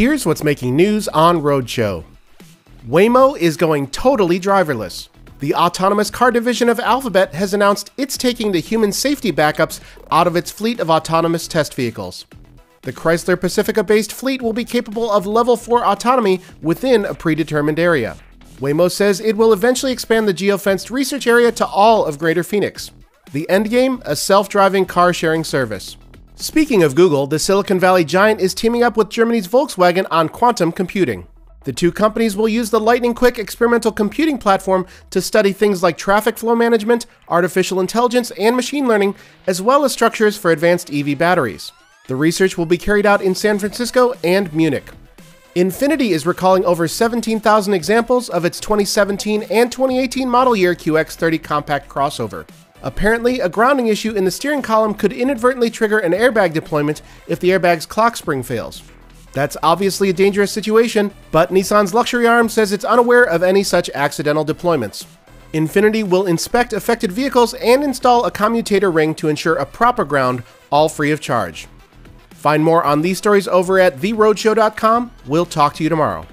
Here's what's making news on Roadshow Waymo is going totally driverless. The autonomous car division of Alphabet has announced it's taking the human safety backups out of its fleet of autonomous test vehicles. The Chrysler Pacifica based fleet will be capable of level 4 autonomy within a predetermined area. Waymo says it will eventually expand the geofenced research area to all of Greater Phoenix. The endgame, a self driving car sharing service. Speaking of Google, the Silicon Valley giant is teaming up with Germany's Volkswagen on quantum computing. The two companies will use the lightning quick experimental computing platform to study things like traffic flow management, artificial intelligence, and machine learning, as well as structures for advanced EV batteries. The research will be carried out in San Francisco and Munich. Infiniti is recalling over 17,000 examples of its 2017 and 2018 model year QX30 compact crossover. Apparently, a grounding issue in the steering column could inadvertently trigger an airbag deployment if the airbag's clock spring fails. That's obviously a dangerous situation, but Nissan's luxury arm says it's unaware of any such accidental deployments. Infiniti will inspect affected vehicles and install a commutator ring to ensure a proper ground, all free of charge. Find more on these stories over at theroadshow.com. We'll talk to you tomorrow.